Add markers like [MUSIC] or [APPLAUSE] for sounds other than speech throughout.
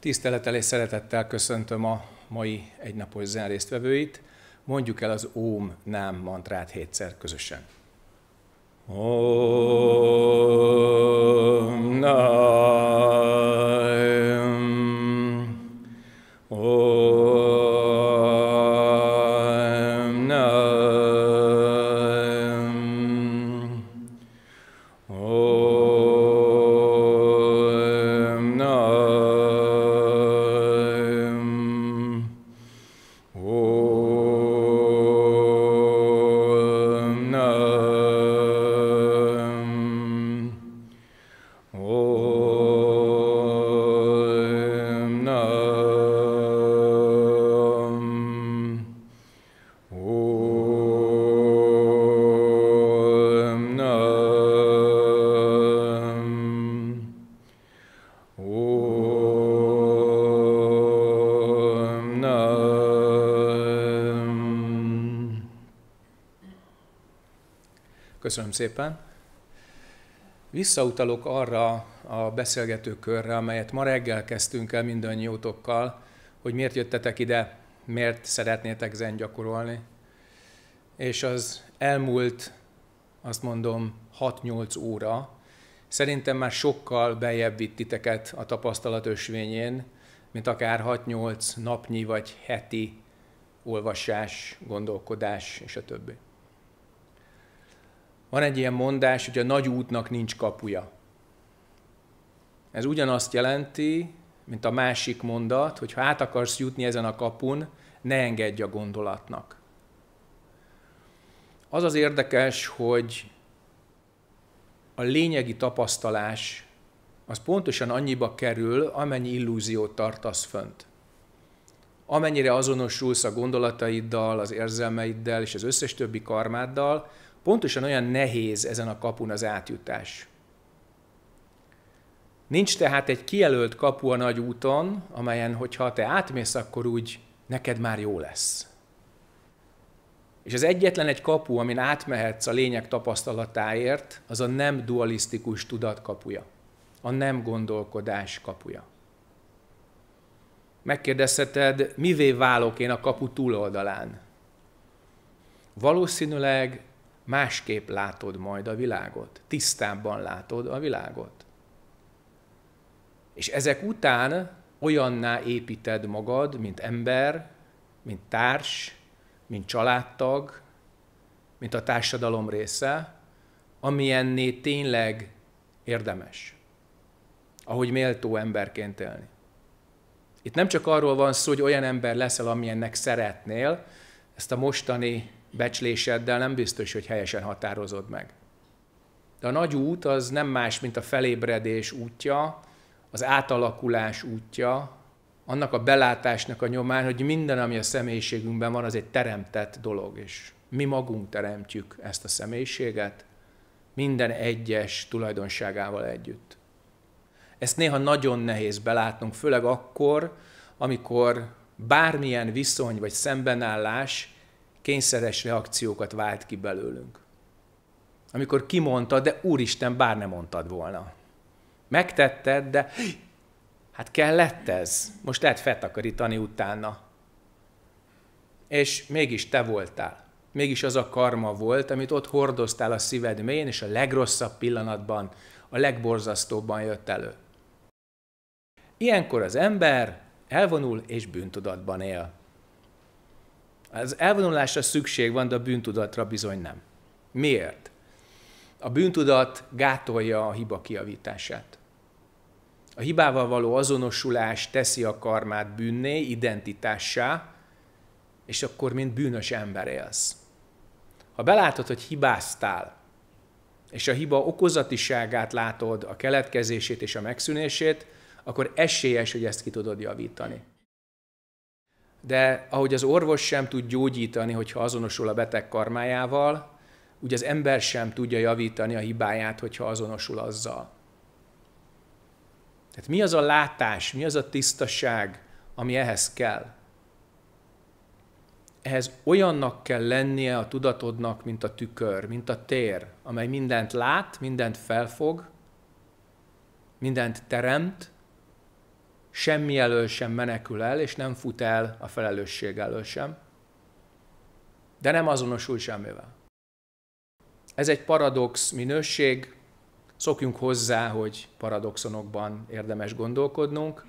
Tisztelettel és szeretettel köszöntöm a mai egynapos zen résztvevőit. Mondjuk el az Óm Nem mantrát hétszer közösen. Om Nam. Köszönöm szépen. Visszautalok arra a beszélgetőkörre, amelyet ma reggel kezdtünk el mindannyiótokkal, hogy miért jöttetek ide, miért szeretnétek zen gyakorolni. És az elmúlt, azt mondom, 6-8 óra, szerintem már sokkal beljebb vitt a tapasztalat ösvényén, mint akár 6-8 napnyi vagy heti olvasás, gondolkodás és a többi. Van egy ilyen mondás, hogy a nagy útnak nincs kapuja. Ez ugyanazt jelenti, mint a másik mondat, hogy ha át akarsz jutni ezen a kapun, ne engedj a gondolatnak. Az az érdekes, hogy a lényegi tapasztalás az pontosan annyiba kerül, amennyi illúziót tartasz fönt. Amennyire azonosulsz a gondolataiddal, az érzelmeiddel és az összes többi karmáddal, pontosan olyan nehéz ezen a kapun az átjutás. Nincs tehát egy kijelölt kapu a nagy úton, amelyen, hogyha te átmész, akkor úgy neked már jó lesz. És az egyetlen egy kapu, amin átmehetsz a lényeg tapasztalatáért, az a nem dualisztikus tudat kapuja. A nem gondolkodás kapuja. Megkérdezheted, mivé válok én a kapu túloldalán? Valószínűleg másképp látod majd a világot, tisztábban látod a világot. És ezek után olyanná építed magad, mint ember, mint társ, mint családtag, mint a társadalom része, amilyenné tényleg érdemes, ahogy méltó emberként élni. Itt nem csak arról van szó, hogy olyan ember leszel, amilyennek szeretnél, ezt a mostani becsléseddel nem biztos, hogy helyesen határozod meg. De a nagy út az nem más, mint a felébredés útja, az átalakulás útja, annak a belátásnak a nyomán, hogy minden, ami a személyiségünkben van, az egy teremtett dolog, és mi magunk teremtjük ezt a személyiséget, minden egyes tulajdonságával együtt. Ezt néha nagyon nehéz belátnunk, főleg akkor, amikor bármilyen viszony vagy szembenállás kényszeres reakciókat vált ki belőlünk. Amikor kimondtad, de Úristen, bár nem mondtad volna. Megtetted, de hát kellett ez. Most lehet feltakarítani utána. És mégis te voltál. Mégis az a karma volt, amit ott hordoztál a szíved mélyén, és a legrosszabb pillanatban, a legborzasztóbban jött elő. Ilyenkor az ember elvonul és bűntudatban él. Az elvonulásra szükség van, de a bűntudatra bizony nem. Miért? A bűntudat gátolja a hiba kiavítását. A hibával való azonosulás teszi a karmát bűnné, identitássá, és akkor mint bűnös ember élsz. Ha belátod, hogy hibáztál, és a hiba okozatiságát látod, a keletkezését és a megszűnését, akkor esélyes, hogy ezt ki tudod javítani. De ahogy az orvos sem tud gyógyítani, hogyha azonosul a beteg karmájával, úgy az ember sem tudja javítani a hibáját, hogyha azonosul azzal. Tehát mi az a látás, mi az a tisztaság, ami ehhez kell? Ehhez olyannak kell lennie a tudatodnak, mint a tükör, mint a tér, amely mindent lát, mindent felfog, mindent teremt, semmi elől sem menekül el, és nem fut el a felelősség elől sem, de nem azonosul semmivel. Ez egy paradox minőség, szokjunk hozzá, hogy paradoxonokban érdemes gondolkodnunk,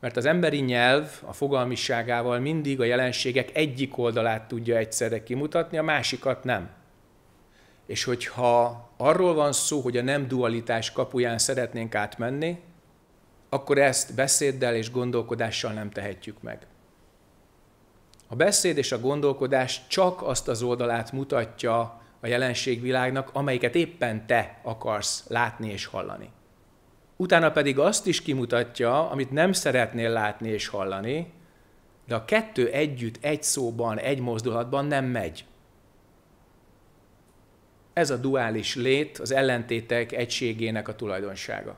mert az emberi nyelv a fogalmiságával mindig a jelenségek egyik oldalát tudja egyszerre kimutatni, a másikat nem. És hogyha arról van szó, hogy a nem dualitás kapuján szeretnénk átmenni, akkor ezt beszéddel és gondolkodással nem tehetjük meg. A beszéd és a gondolkodás csak azt az oldalát mutatja a jelenségvilágnak, amelyiket éppen te akarsz látni és hallani. Utána pedig azt is kimutatja, amit nem szeretnél látni és hallani, de a kettő együtt, egy szóban, egy mozdulatban nem megy. Ez a duális lét az ellentétek egységének a tulajdonsága.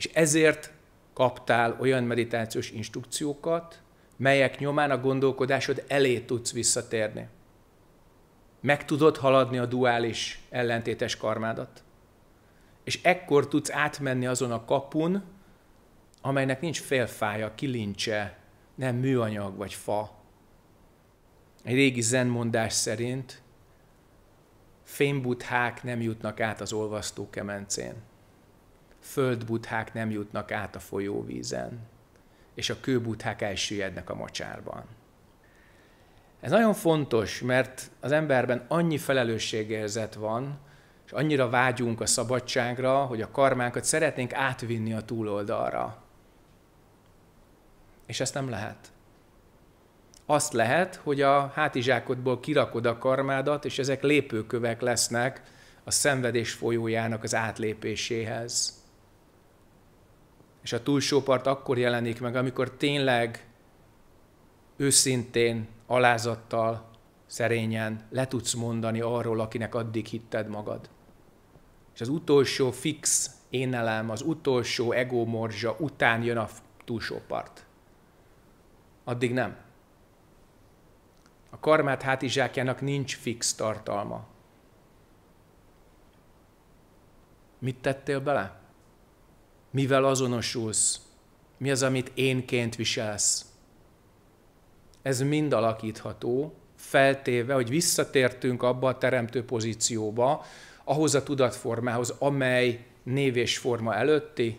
És ezért kaptál olyan meditációs instrukciókat, melyek nyomán a gondolkodásod elé tudsz visszatérni. Meg tudod haladni a duális ellentétes karmádat. És ekkor tudsz átmenni azon a kapun, amelynek nincs félfája, kilincse, nem műanyag vagy fa. Egy régi zenmondás szerint fénybuthák nem jutnak át az olvasztó kemencén. Földbuthák nem jutnak át a folyóvízen, és a kőbuthák elsüllyednek a mocsárban. Ez nagyon fontos, mert az emberben annyi felelősségérzet van, és annyira vágyunk a szabadságra, hogy a karmánkat szeretnénk átvinni a túloldalra. És ezt nem lehet. Azt lehet, hogy a hátizsákodból kirakod a karmádat, és ezek lépőkövek lesznek a szenvedés folyójának az átlépéséhez. És a túlsó part akkor jelenik meg, amikor tényleg őszintén, alázattal, szerényen le tudsz mondani arról, akinek addig hitted magad. És az utolsó fix énelem, az utolsó egómorzsa után jön a túlsó part. Addig nem. A karmát hátizsákjának nincs fix tartalma. Mit tettél bele? Mivel azonosulsz? Mi az, amit énként viselsz? Ez mind alakítható, feltéve, hogy visszatértünk abba a teremtő pozícióba, ahhoz a tudatformához, amely név és forma előtti,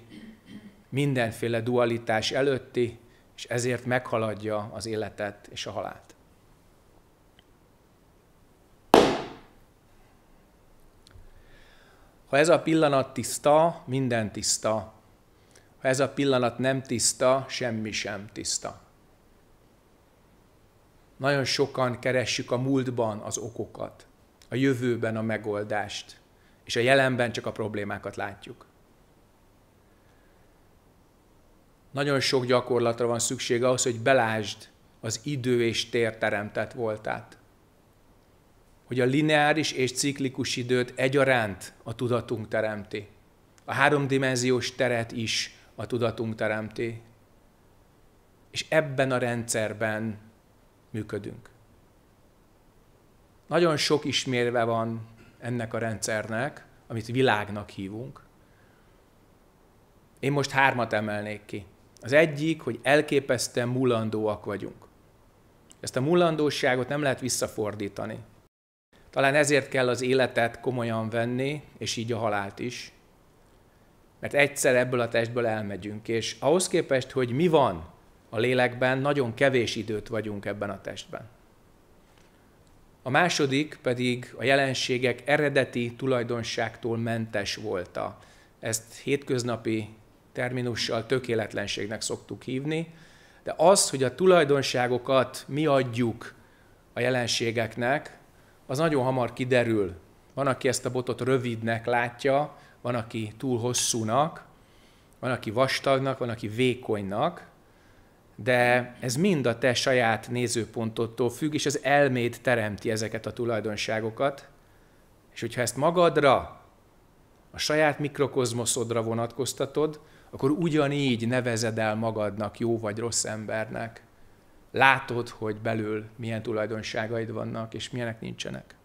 mindenféle dualitás előtti, és ezért meghaladja az életet és a halált. Ha ez a pillanat tiszta, minden tiszta. Ha ez a pillanat nem tiszta, semmi sem tiszta. Nagyon sokan keressük a múltban az okokat, a jövőben a megoldást, és a jelenben csak a problémákat látjuk. Nagyon sok gyakorlatra van szükség ahhoz, hogy belásd az idő és tér teremtett voltát. Hogy a lineáris és ciklikus időt egyaránt a tudatunk teremti. A háromdimenziós teret is a tudatunk teremti. És ebben a rendszerben működünk. Nagyon sok ismérve van ennek a rendszernek, amit világnak hívunk. Én most hármat emelnék ki. Az egyik, hogy elképesztően mulandóak vagyunk. Ezt a mulandóságot nem lehet visszafordítani. Talán ezért kell az életet komolyan venni, és így a halált is. Mert egyszer ebből a testből elmegyünk, és ahhoz képest, hogy mi van a lélekben, nagyon kevés időt vagyunk ebben a testben. A második pedig a jelenségek eredeti tulajdonságtól mentes volta. Ezt hétköznapi terminussal tökéletlenségnek szoktuk hívni, de az, hogy a tulajdonságokat mi adjuk a jelenségeknek, az nagyon hamar kiderül. Van, aki ezt a botot rövidnek látja, van, aki túl hosszúnak, van, aki vastagnak, van, aki vékonynak, de ez mind a te saját nézőpontottól függ, és az elméd teremti ezeket a tulajdonságokat. És hogyha ezt magadra, a saját mikrokozmoszodra vonatkoztatod, akkor ugyanígy nevezed el magadnak jó vagy rossz embernek. Látod, hogy belül milyen tulajdonságaid vannak, és milyenek nincsenek.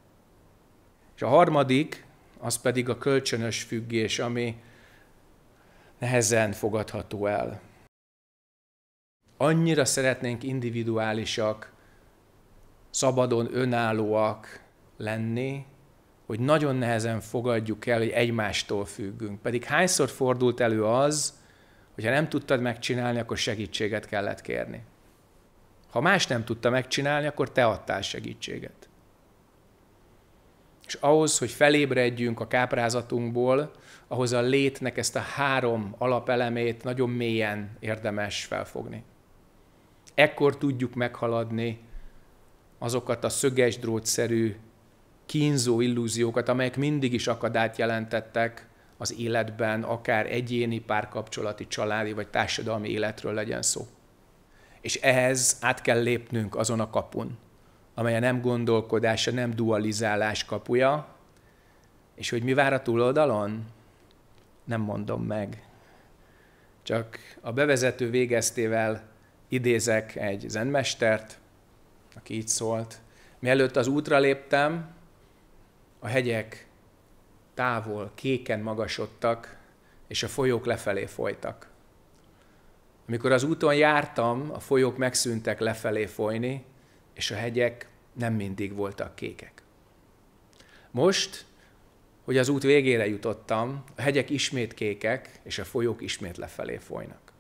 És a harmadik, az pedig a kölcsönös függés, ami nehezen fogadható el. Annyira szeretnénk individuálisak, szabadon önállóak lenni, hogy nagyon nehezen fogadjuk el, hogy egymástól függünk. Pedig hányszor fordult elő az, hogyha nem tudtad megcsinálni, akkor segítséget kellett kérni. Ha más nem tudta megcsinálni, akkor te adtál segítséget. És ahhoz, hogy felébredjünk a káprázatunkból, ahhoz a létnek ezt a három alapelemét nagyon mélyen érdemes felfogni. Ekkor tudjuk meghaladni azokat a szöges drótszerű kínzó illúziókat, amelyek mindig is akadályt jelentettek az életben, akár egyéni, párkapcsolati, családi vagy társadalmi életről legyen szó. És ehhez át kell lépnünk azon a kapun, amely a nem gondolkodás, a nem dualizálás kapuja, és hogy mi vár a túloldalon? Nem mondom meg. Csak a bevezető végeztével idézek egy zenmestert, aki így szólt. Mielőtt az útra léptem, a hegyek távol, kéken magasodtak, és a folyók lefelé folytak. Amikor az úton jártam, a folyók megszűntek lefelé folyni, és a hegyek nem mindig voltak kékek. Most, hogy az út végére jutottam, a hegyek ismét kékek, és a folyók ismét lefelé folynak.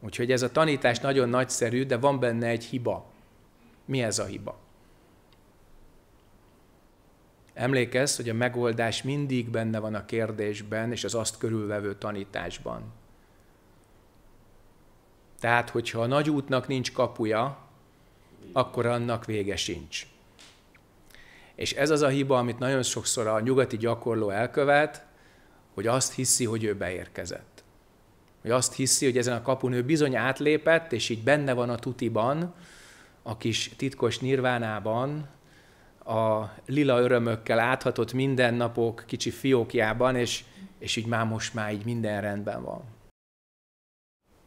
Úgyhogy ez a tanítás nagyon nagyszerű, de van benne egy hiba. Mi ez a hiba? Emlékezz, hogy a megoldás mindig benne van a kérdésben és az azt körülvevő tanításban. Tehát, hogyha a nagy útnak nincs kapuja, akkor annak vége sincs. És ez az a hiba, amit nagyon sokszor a nyugati gyakorló elkövet, hogy azt hiszi, hogy ő beérkezett. Hogy azt hiszi, hogy ezen a kapun ő bizony átlépett, és így benne van a tutiban, a kis titkos nirvánában, a lila örömökkel áthatott mindennapok kicsi fiókjában, és, és így már most már így minden rendben van.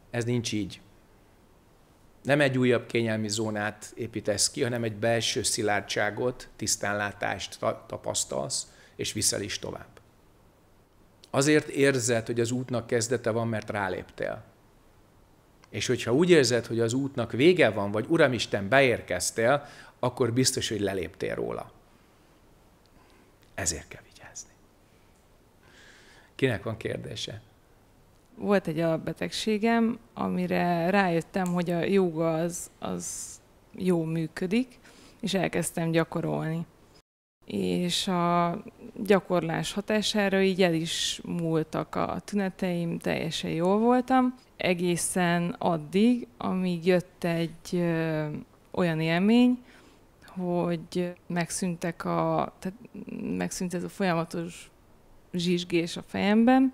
Ez nincs így. Nem egy újabb kényelmi zónát építesz ki, hanem egy belső szilárdságot, tisztánlátást tapasztalsz, és viszel is tovább. Azért érzed, hogy az útnak kezdete van, mert ráléptél. És hogyha úgy érzed, hogy az útnak vége van, vagy Uramisten beérkeztél, akkor biztos, hogy leléptél róla. Ezért kell vigyázni. Kinek van kérdése? Volt egy albetegségem, amire rájöttem, hogy a joga az, az jó működik, és elkezdtem gyakorolni. És a gyakorlás hatására így el is múltak a tüneteim, teljesen jól voltam, egészen addig, amíg jött egy ö, olyan élmény, hogy megszűntek a, tehát megszűnt ez a folyamatos zsizsgés a fejemben,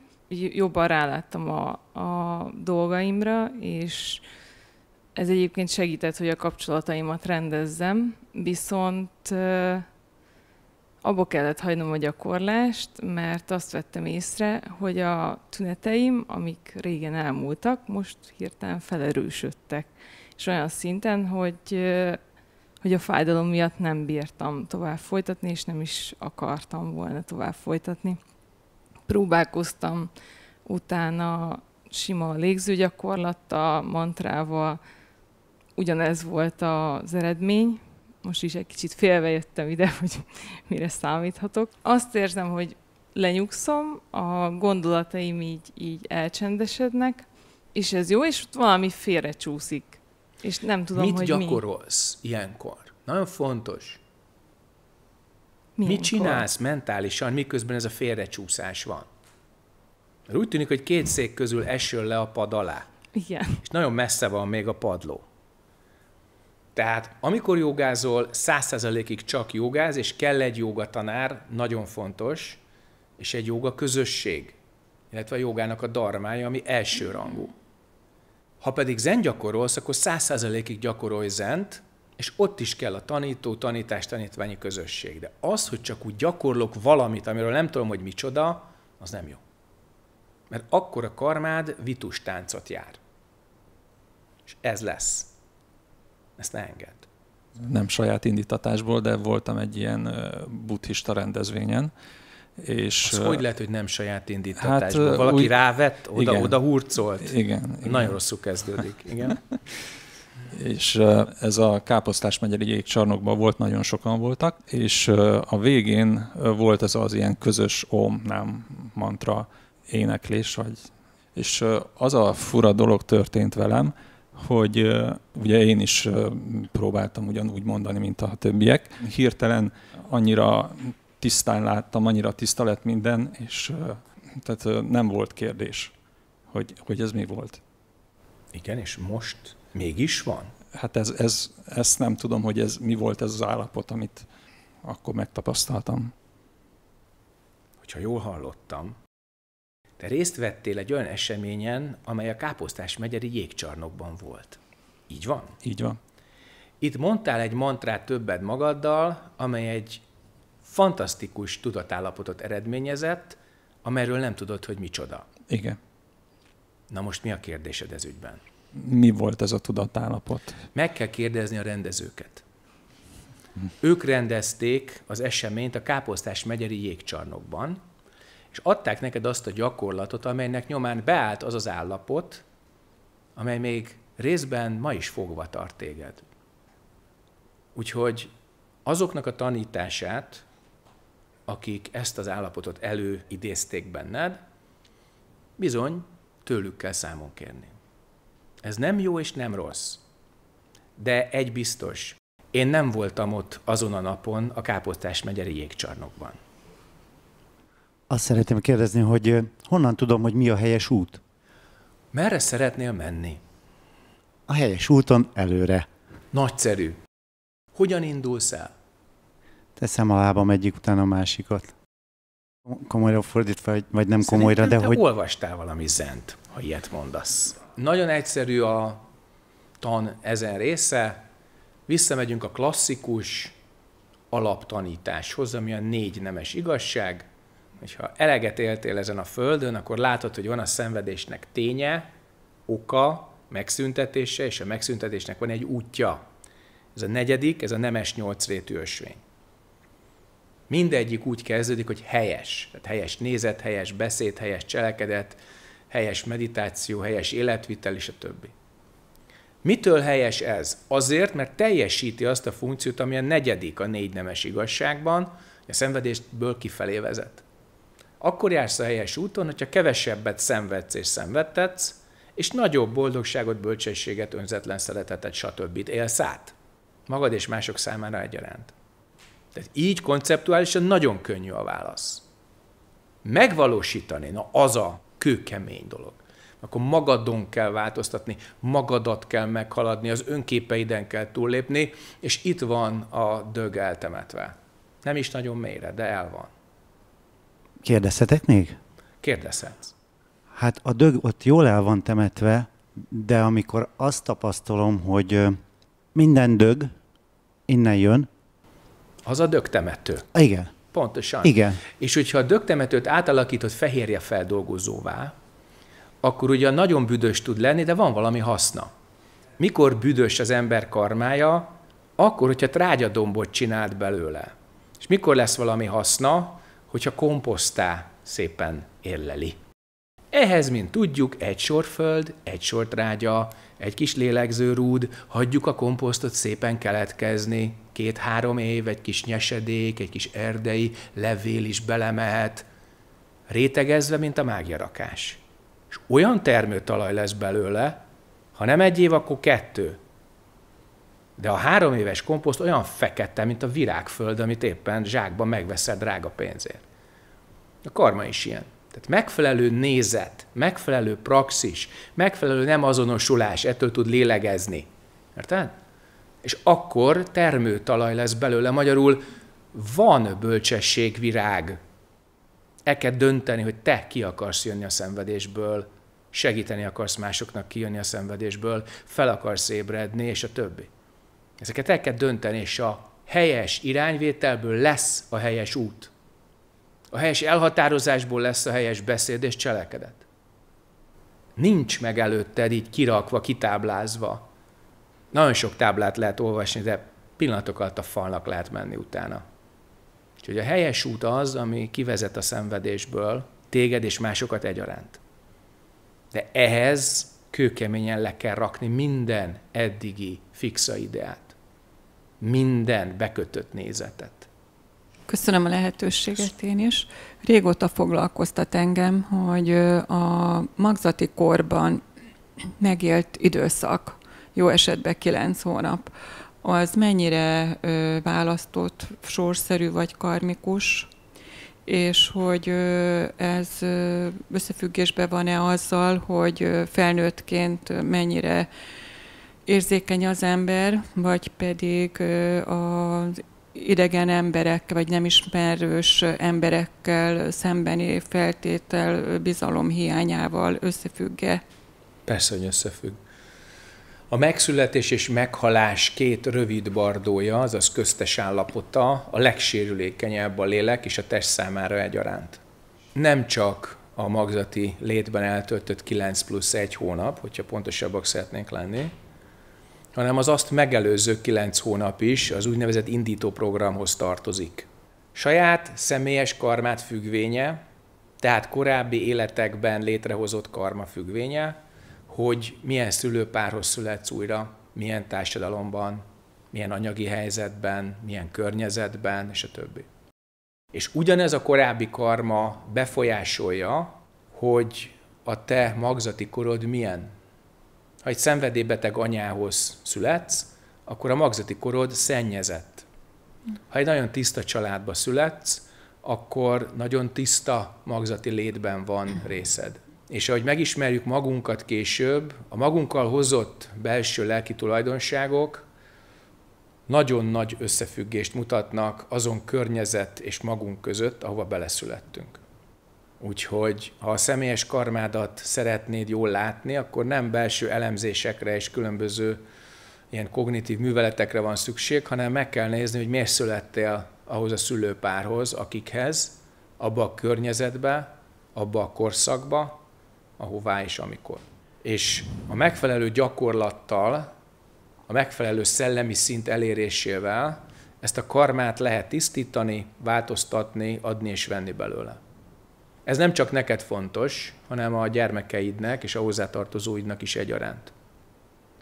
jobban ráláttam a, a dolgaimra, és ez egyébként segített, hogy a kapcsolataimat rendezzem, viszont abba kellett hagynom a gyakorlást, mert azt vettem észre, hogy a tüneteim, amik régen elmúltak, most hirtelen felerősödtek. És olyan szinten, hogy hogy a fájdalom miatt nem bírtam tovább folytatni, és nem is akartam volna tovább folytatni. Próbálkoztam utána sima légzőgyakorlattal, mantrával, ugyanez volt az eredmény. Most is egy kicsit félve jöttem ide, [LAUGHS] hogy mire számíthatok. Azt érzem, hogy lenyugszom, a gondolataim így, így elcsendesednek, és ez jó, és valami félrecsúszik és nem tudom, Mit hogy gyakorolsz mi? ilyenkor? Nagyon fontos. Milyenkor? Mit csinálsz mentálisan, miközben ez a félrecsúszás van? Mert úgy tűnik, hogy két szék közül esül le a pad alá. Igen. És nagyon messze van még a padló. Tehát amikor jogázol, száz százalékig csak jogáz, és kell egy jogatanár, nagyon fontos, és egy joga közösség, illetve a jogának a darmája, ami elsőrangú. Ha pedig zen gyakorolsz, akkor száz százalékig gyakorolj zent, és ott is kell a tanító, tanítás, tanítványi közösség. De az, hogy csak úgy gyakorlok valamit, amiről nem tudom, hogy micsoda, az nem jó. Mert akkor a karmád vitus táncot jár. És ez lesz. Ezt ne engedd. Nem saját indítatásból, de voltam egy ilyen buddhista rendezvényen, És, Az hogy lehet, hogy nem saját indítatásban? Hát, Valaki úgy, rávett, oda, igen, oda hurcolt? Igen. igen. Nagyon rosszul kezdődik. Igen. [LAUGHS] és ez a Káposztás megyeri jégcsarnokban volt, nagyon sokan voltak, és a végén volt ez az ilyen közös om, nem mantra éneklés, vagy, és az a fura dolog történt velem, hogy ugye én is próbáltam ugyanúgy mondani, mint a többiek. Hirtelen annyira tisztán láttam, annyira tiszta lett minden, és tehát nem volt kérdés, hogy, hogy ez mi volt. Igen, és most mégis van? Hát ez, ez, ezt nem tudom, hogy ez mi volt ez az állapot, amit akkor megtapasztaltam. Hogyha jól hallottam, te részt vettél egy olyan eseményen, amely a Káposztás megyeri jégcsarnokban volt. Így van? Így van. Itt mondtál egy mantrát többed magaddal, amely egy fantasztikus tudatállapotot eredményezett, amelyről nem tudod, hogy micsoda. Igen. Na most mi a kérdésed ez ügyben? Mi volt ez a tudatállapot? Meg kell kérdezni a rendezőket. Ők rendezték az eseményt a Káposztás megyeri jégcsarnokban, és adták neked azt a gyakorlatot, amelynek nyomán beállt az az állapot, amely még részben ma is fogva tart téged. Úgyhogy azoknak a tanítását, akik ezt az állapotot előidézték benned, bizony tőlük kell számon kérni. Ez nem jó és nem rossz. De egy biztos, én nem voltam ott azon a napon a Káposztás megyeri jégcsarnokban. Azt szeretném kérdezni, hogy honnan tudom, hogy mi a helyes út? Merre szeretnél menni? A helyes úton előre. Nagyszerű. Hogyan indulsz el? Teszem a lábam egyik után a másikat. Komolyra fordítva, vagy nem Szerintem komolyra, de te hogy... olvastál valami zent, ha ilyet mondasz. Nagyon egyszerű a tan ezen része. Visszamegyünk a klasszikus alaptanításhoz, ami a négy nemes igazság. Hogyha eleget éltél ezen a földön, akkor látod, hogy van a szenvedésnek ténye, oka, megszüntetése, és a megszüntetésnek van egy útja. Ez a negyedik, ez a nemes nyolcrétű ösvény. Mindegyik úgy kezdődik, hogy helyes. Tehát helyes nézet, helyes beszéd, helyes cselekedet, helyes meditáció, helyes életvitel és a többi. Mitől helyes ez? Azért, mert teljesíti azt a funkciót, ami a negyedik a négy nemes igazságban, a szenvedésből kifelé vezet. Akkor jársz a helyes úton, hogyha kevesebbet szenvedsz és szenvedtetsz, és nagyobb boldogságot, bölcsességet, önzetlen szeretetet, stb. élsz át. Magad és mások számára egyaránt. Tehát így konceptuálisan nagyon könnyű a válasz. Megvalósítani, na az a kőkemény dolog. Akkor magadon kell változtatni, magadat kell meghaladni, az önképeiden kell túllépni, és itt van a dög eltemetve. Nem is nagyon mélyre, de el van. Kérdezhetek még? Kérdezhetsz. Hát a dög ott jól el van temetve, de amikor azt tapasztalom, hogy minden dög innen jön. Az a dögtemető. Igen. Pontosan. Igen. És hogyha a dögtemetőt átalakított fehérje feldolgozóvá, akkor ugye nagyon büdös tud lenni, de van valami haszna. Mikor büdös az ember karmája? Akkor, hogyha trágyadombot csinált belőle. És mikor lesz valami haszna? Hogyha komposztá szépen érleli. Ehhez, mint tudjuk, egy sor föld, egy sor trágya, egy kis lélegzőrúd, hagyjuk a komposztot szépen keletkezni, két-három év, egy kis nyesedék, egy kis erdei levél is belemehet, rétegezve, mint a mágiarakás. És olyan termőtalaj lesz belőle, ha nem egy év, akkor kettő. De a három éves komposzt olyan fekete, mint a virágföld, amit éppen zsákban megveszed drága pénzért. A karma is ilyen. Tehát megfelelő nézet, megfelelő praxis, megfelelő nem azonosulás, ettől tud lélegezni. Érted? És akkor termőtalaj lesz belőle. Magyarul van bölcsesség, virág. El kell dönteni, hogy te ki akarsz jönni a szenvedésből, segíteni akarsz másoknak kijönni a szenvedésből, fel akarsz ébredni, és a többi. Ezeket el kell dönteni, és a helyes irányvételből lesz a helyes út. A helyes elhatározásból lesz a helyes beszéd és cselekedet. Nincs meg előtted így kirakva, kitáblázva. Nagyon sok táblát lehet olvasni, de pillanatok alatt a falnak lehet menni utána. Úgyhogy a helyes út az, ami kivezet a szenvedésből, téged és másokat egyaránt. De ehhez kőkeményen le kell rakni minden eddigi fixa ideát. Minden bekötött nézetet. Köszönöm a lehetőséget én is. Régóta foglalkoztat engem, hogy a magzati korban megélt időszak, jó esetben kilenc hónap, az mennyire választott, sorszerű vagy karmikus, és hogy ez összefüggésben van-e azzal, hogy felnőttként mennyire érzékeny az ember, vagy pedig az idegen emberek, vagy nem ismerős emberekkel szembeni feltétel bizalom hiányával összefügge? Persze, hogy összefügg. A megszületés és meghalás két rövid bardója, azaz köztes állapota a legsérülékenyebb a lélek és a test számára egyaránt. Nem csak a magzati létben eltöltött 9 plusz 1 hónap, hogyha pontosabbak szeretnénk lenni, hanem az azt megelőző 9 hónap is az úgynevezett indító programhoz tartozik. Saját személyes karmát függvénye, tehát korábbi életekben létrehozott karma függvénye, hogy milyen szülőpárhoz születsz újra, milyen társadalomban, milyen anyagi helyzetben, milyen környezetben, és a többi. És ugyanez a korábbi karma befolyásolja, hogy a te magzati korod milyen. Ha egy szenvedélybeteg anyához születsz, akkor a magzati korod szennyezett. Ha egy nagyon tiszta családba születsz, akkor nagyon tiszta magzati létben van részed. És ahogy megismerjük magunkat később, a magunkkal hozott belső lelki tulajdonságok nagyon nagy összefüggést mutatnak azon környezet és magunk között, ahova beleszülettünk. Úgyhogy ha a személyes karmádat szeretnéd jól látni, akkor nem belső elemzésekre és különböző ilyen kognitív műveletekre van szükség, hanem meg kell nézni, hogy miért születtél ahhoz a szülőpárhoz, akikhez, abba a környezetbe, abba a korszakba, ahová és amikor. És a megfelelő gyakorlattal, a megfelelő szellemi szint elérésével ezt a karmát lehet tisztítani, változtatni, adni és venni belőle. Ez nem csak neked fontos, hanem a gyermekeidnek és a hozzátartozóidnak is egyaránt.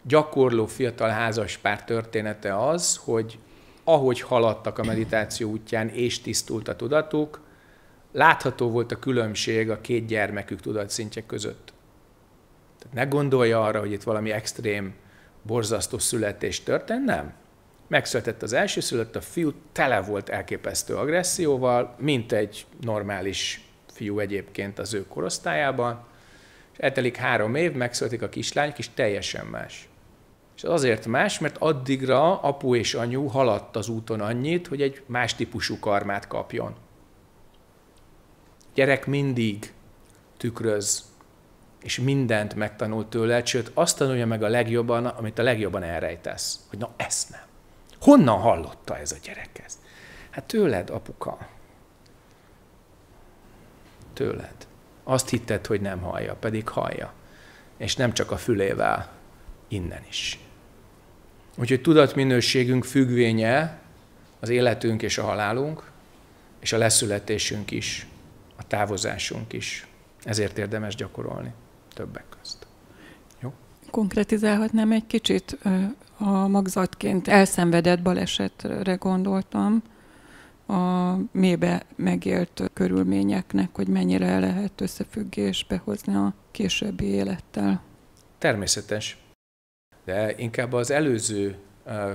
Gyakorló fiatal házaspár története az, hogy ahogy haladtak a meditáció útján és tisztult a tudatuk, látható volt a különbség a két gyermekük tudatszintje között. Tehát ne gondolja arra, hogy itt valami extrém, borzasztó születés történt, nem. Megszületett az első szülött, a fiú tele volt elképesztő agresszióval, mint egy normális fiú egyébként az ő korosztályában, és eltelik három év, megszületik a kislány, és teljesen más. És az azért más, mert addigra apu és anyu haladt az úton annyit, hogy egy más típusú karmát kapjon. Gyerek mindig tükröz, és mindent megtanul tőle, sőt azt tanulja meg a legjobban, amit a legjobban elrejtesz. Hogy na ezt nem. Honnan hallotta ez a gyerek ezt? Hát tőled, apuka. Tőled. Azt hitted, hogy nem hallja, pedig hallja. És nem csak a fülével, innen is. Úgyhogy tudatminőségünk függvénye az életünk és a halálunk, és a leszületésünk is a távozásunk is. Ezért érdemes gyakorolni többek közt. Jó? Konkretizálhatnám egy kicsit a magzatként elszenvedett balesetre gondoltam, a mébe megélt körülményeknek, hogy mennyire lehet összefüggésbe hozni a későbbi élettel. Természetes. De inkább az előző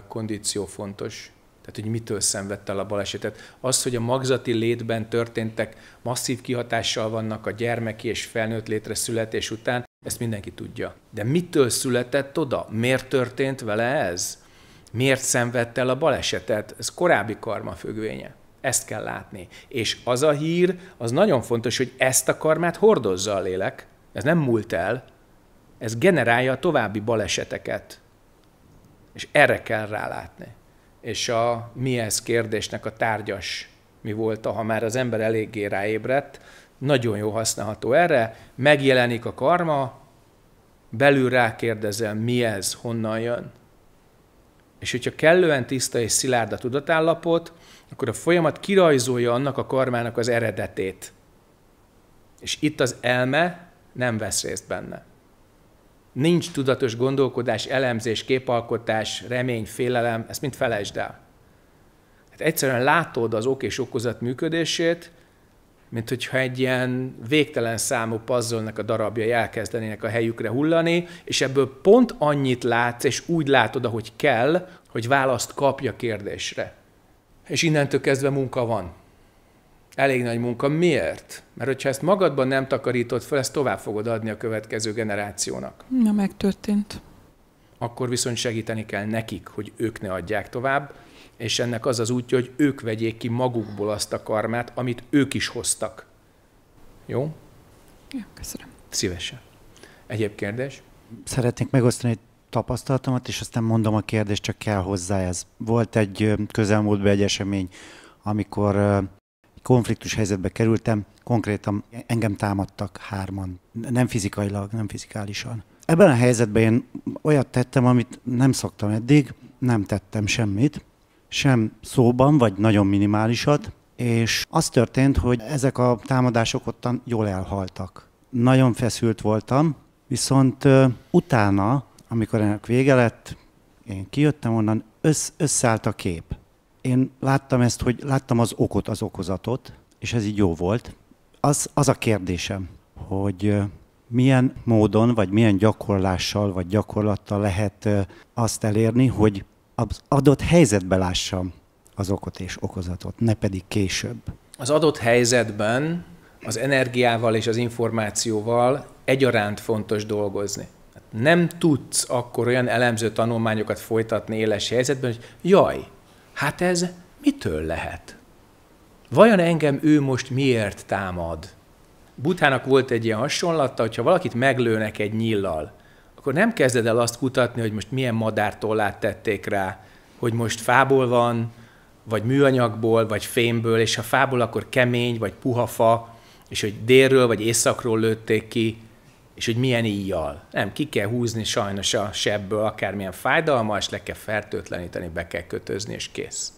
kondíció fontos, tehát hogy mitől szenvedte a balesetet. Az, hogy a magzati létben történtek masszív kihatással vannak a gyermeki és felnőtt létre születés után, ezt mindenki tudja. De mitől született oda? Miért történt vele ez? Miért szenvedte el a balesetet? Ez korábbi karma függvénye. Ezt kell látni. És az a hír, az nagyon fontos, hogy ezt a karmát hordozza a lélek. Ez nem múlt el. Ez generálja a további baleseteket. És erre kell rálátni és a mi ez kérdésnek a tárgyas mi volt, ha már az ember eléggé ráébredt, nagyon jó használható erre, megjelenik a karma, belül rákérdezem, mi ez, honnan jön, És hogyha kellően tiszta és szilárd a tudatállapot, akkor a folyamat kirajzolja annak a karmának az eredetét. És itt az elme nem vesz részt benne. Nincs tudatos gondolkodás, elemzés, képalkotás, remény, félelem, ezt mind felejtsd el. Hát egyszerűen látod az ok és okozat működését, mint hogyha egy ilyen végtelen számú puzzle a darabjai elkezdenének a helyükre hullani, és ebből pont annyit látsz, és úgy látod, ahogy kell, hogy választ kapja kérdésre. És innentől kezdve munka van. Elég nagy munka. Miért? Mert hogyha ezt magadban nem takarítod fel, ezt tovább fogod adni a következő generációnak. Na, megtörtént. Akkor viszont segíteni kell nekik, hogy ők ne adják tovább, és ennek az az útja, hogy ők vegyék ki magukból azt a karmát, amit ők is hoztak. Jó? Ja, köszönöm. Szívesen. Egyéb kérdés? Szeretnék megosztani egy tapasztalatomat, és aztán mondom a kérdést, csak kell hozzá ez. Volt egy közelmúltban egy esemény, amikor konfliktus helyzetbe kerültem, konkrétan engem támadtak hárman, nem fizikailag, nem fizikálisan. Ebben a helyzetben én olyat tettem, amit nem szoktam eddig, nem tettem semmit, sem szóban, vagy nagyon minimálisat, és az történt, hogy ezek a támadások ottan jól elhaltak. Nagyon feszült voltam, viszont utána, amikor ennek vége lett, én kijöttem onnan, össz, összeállt a kép. Én láttam ezt, hogy láttam az okot, az okozatot, és ez így jó volt. Az, az a kérdésem, hogy milyen módon, vagy milyen gyakorlással, vagy gyakorlattal lehet azt elérni, hogy az adott helyzetbe lássam az okot és okozatot, ne pedig később. Az adott helyzetben az energiával és az információval egyaránt fontos dolgozni. Nem tudsz akkor olyan elemző tanulmányokat folytatni éles helyzetben, hogy jaj, hát ez mitől lehet? Vajon engem ő most miért támad? Butának volt egy ilyen hasonlata, hogyha valakit meglőnek egy nyillal, akkor nem kezded el azt kutatni, hogy most milyen madártollát tették rá, hogy most fából van, vagy műanyagból, vagy fémből, és ha fából, akkor kemény, vagy puha fa, és hogy délről vagy északról lőtték ki, és hogy milyen íjjal. Nem, ki kell húzni sajnos a sebből akármilyen fájdalmas, le kell fertőtleníteni, be kell kötözni, és kész.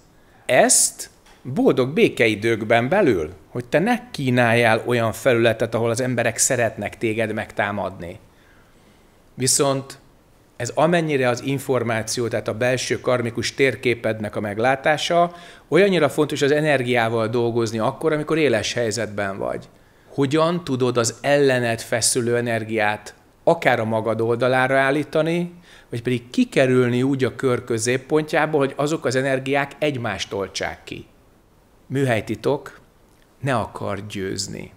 Ezt boldog békeidőkben belül, hogy te ne kínáljál olyan felületet, ahol az emberek szeretnek téged megtámadni. Viszont ez amennyire az információ, tehát a belső karmikus térképednek a meglátása, olyannyira fontos az energiával dolgozni akkor, amikor éles helyzetben vagy. Hogyan tudod az ellened feszülő energiát akár a magad oldalára állítani, vagy pedig kikerülni úgy a kör középpontjából, hogy azok az energiák egymást oltsák ki. Műhelytitok, ne akar győzni.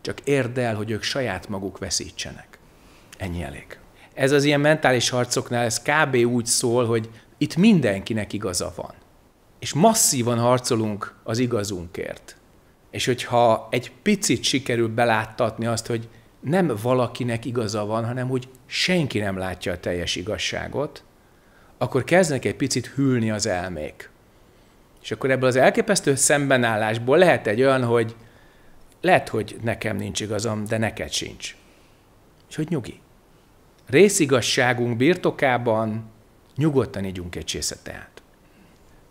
Csak érd el, hogy ők saját maguk veszítsenek. Ennyi elég ez az ilyen mentális harcoknál, ez kb. úgy szól, hogy itt mindenkinek igaza van. És masszívan harcolunk az igazunkért. És hogyha egy picit sikerül beláttatni azt, hogy nem valakinek igaza van, hanem hogy senki nem látja a teljes igazságot, akkor kezdnek egy picit hűlni az elmék. És akkor ebből az elképesztő szembenállásból lehet egy olyan, hogy lehet, hogy nekem nincs igazam, de neked sincs. És hogy nyugi részigasságunk birtokában nyugodtan ígyunk egy csészet teát.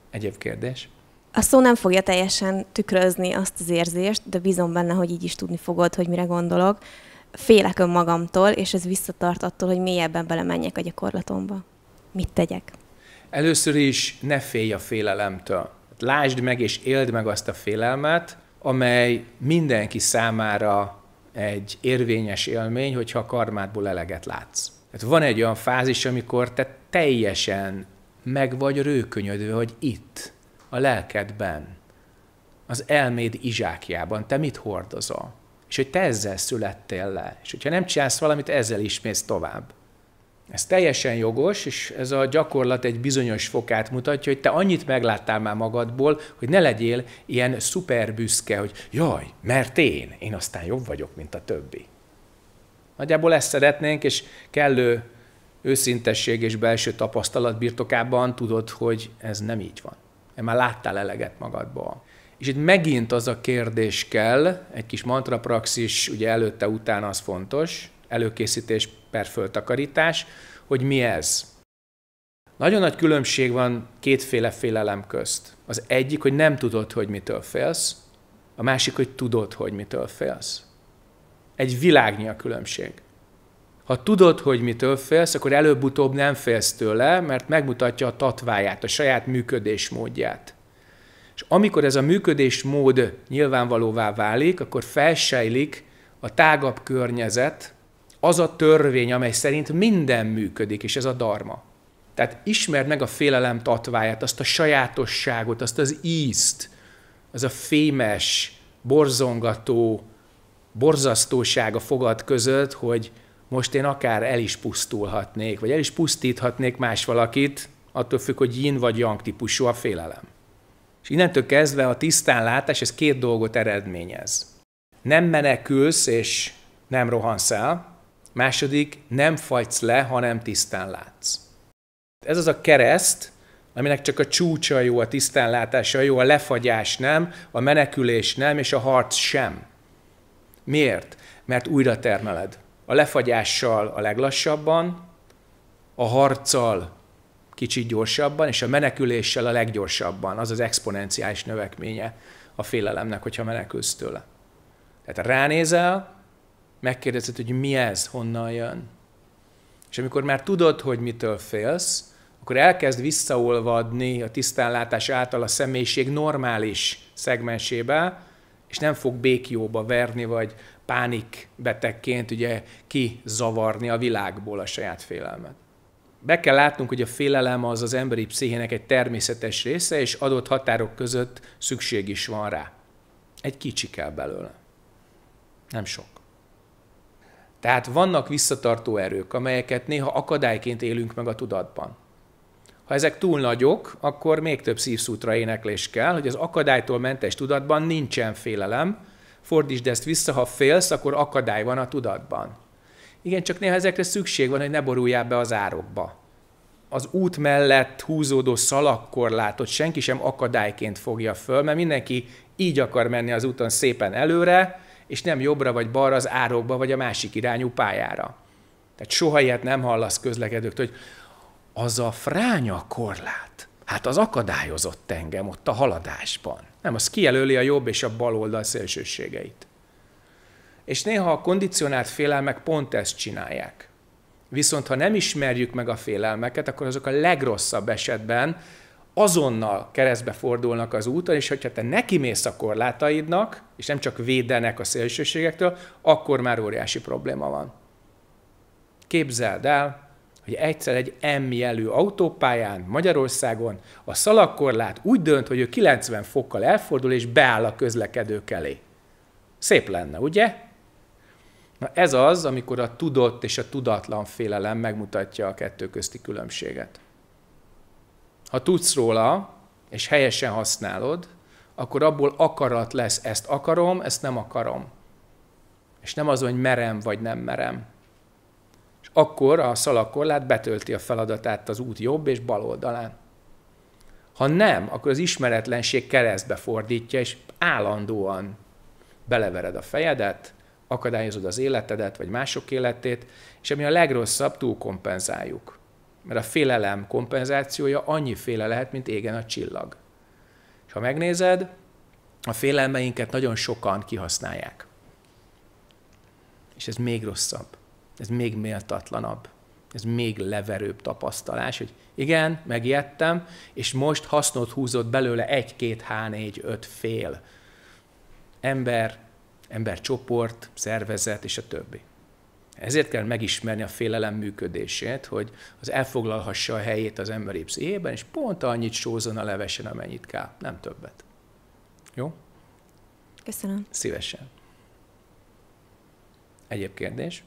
Egyéb kérdés? A szó nem fogja teljesen tükrözni azt az érzést, de bízom benne, hogy így is tudni fogod, hogy mire gondolok. Félek önmagamtól, és ez visszatart attól, hogy mélyebben belemenjek a gyakorlatomba. Mit tegyek? Először is ne félj a félelemtől. Lásd meg és éld meg azt a félelmet, amely mindenki számára egy érvényes élmény, hogyha a karmádból eleget látsz. Tehát van egy olyan fázis, amikor te teljesen meg vagy rőkönyödve, hogy itt, a lelkedben, az elméd izsákjában, te mit hordozol? És hogy te ezzel születtél le. És hogyha nem csinálsz valamit, ezzel ismész tovább. Ez teljesen jogos, és ez a gyakorlat egy bizonyos fokát mutatja, hogy te annyit megláttál már magadból, hogy ne legyél ilyen szuper büszke, hogy jaj, mert én, én aztán jobb vagyok, mint a többi. Nagyjából ezt szeretnénk, és kellő őszintesség és belső tapasztalat birtokában tudod, hogy ez nem így van. Én már láttál eleget magadból. És itt megint az a kérdés kell, egy kis mantrapraxis, ugye előtte, utána az fontos, előkészítés per föltakarítás, hogy mi ez. Nagyon nagy különbség van kétféle félelem közt. Az egyik, hogy nem tudod, hogy mitől félsz, a másik, hogy tudod, hogy mitől félsz. Egy világnyi a különbség. Ha tudod, hogy mitől félsz, akkor előbb-utóbb nem félsz tőle, mert megmutatja a tatváját, a saját működésmódját. És amikor ez a működésmód nyilvánvalóvá válik, akkor felsejlik a tágabb környezet, az a törvény, amely szerint minden működik, és ez a darma. Tehát ismerd meg a félelem tatváját, azt a sajátosságot, azt az ízt, az a fémes, borzongató, borzasztóság a fogad között, hogy most én akár el is pusztulhatnék, vagy el is pusztíthatnék más valakit, attól függ, hogy yin vagy yang típusú a félelem. És innentől kezdve a tisztán látás, ez két dolgot eredményez. Nem menekülsz és nem rohansz el, második, nem fagysz le, hanem tisztán látsz. Ez az a kereszt, aminek csak a csúcsa jó, a tisztánlátása jó, a lefagyás nem, a menekülés nem, és a harc sem. Miért? Mert újra termeled. A lefagyással a leglassabban, a harccal kicsit gyorsabban, és a meneküléssel a leggyorsabban. Az az exponenciális növekménye a félelemnek, hogyha menekülsz tőle. Tehát ránézel, megkérdezed, hogy mi ez, honnan jön. És amikor már tudod, hogy mitől félsz, akkor elkezd visszaolvadni a tisztánlátás által a személyiség normális szegmensébe, és nem fog békjóba verni, vagy pánikbetegként ugye kizavarni a világból a saját félelmet. Be kell látnunk, hogy a félelem az az emberi pszichének egy természetes része, és adott határok között szükség is van rá. Egy kicsi kell belőle. Nem sok. Tehát vannak visszatartó erők, amelyeket néha akadályként élünk meg a tudatban. Ha ezek túl nagyok, akkor még több szívszútra éneklés kell, hogy az akadálytól mentes tudatban nincsen félelem. Fordítsd ezt vissza, ha félsz, akkor akadály van a tudatban. Igen, csak néha ezekre szükség van, hogy ne boruljál be az árokba. Az út mellett húzódó szalakkorlátot senki sem akadályként fogja föl, mert mindenki így akar menni az úton szépen előre, és nem jobbra vagy balra az árokba, vagy a másik irányú pályára. Tehát soha ilyet nem hallasz közlekedőktől, hogy az a fránya korlát, hát az akadályozott engem ott a haladásban. Nem, az kijelöli a jobb és a bal oldal szélsőségeit. És néha a kondicionált félelmek pont ezt csinálják. Viszont ha nem ismerjük meg a félelmeket, akkor azok a legrosszabb esetben azonnal keresztbe fordulnak az úton, és hogyha te nekimész a korlátaidnak, és nem csak védenek a szélsőségektől, akkor már óriási probléma van. Képzeld el, hogy egyszer egy M jelű autópályán Magyarországon a szalagkorlát úgy dönt, hogy ő 90 fokkal elfordul és beáll a közlekedők elé. Szép lenne, ugye? Na ez az, amikor a tudott és a tudatlan félelem megmutatja a kettő közti különbséget. Ha tudsz róla, és helyesen használod, akkor abból akarat lesz, ezt akarom, ezt nem akarom. És nem az, hogy merem vagy nem merem. És akkor a szalagkorlát betölti a feladatát az út jobb és bal oldalán. Ha nem, akkor az ismeretlenség keresztbe fordítja, és állandóan belevered a fejedet, akadályozod az életedet, vagy mások életét, és ami a legrosszabb, túlkompenzáljuk. Mert a félelem kompenzációja annyi féle lehet, mint égen a csillag. És ha megnézed, a félelmeinket nagyon sokan kihasználják. És ez még rosszabb, ez még méltatlanabb, ez még leverőbb tapasztalás, hogy igen, megijedtem, és most hasznot húzott belőle egy, két, há, négy, öt fél. Ember, embercsoport, szervezet és a többi. Ezért kell megismerni a félelem működését, hogy az elfoglalhassa a helyét az emberi pszichéjében, és pont annyit sózon a levesen, amennyit kell, nem többet. Jó? Köszönöm. Szívesen. Egyéb kérdés?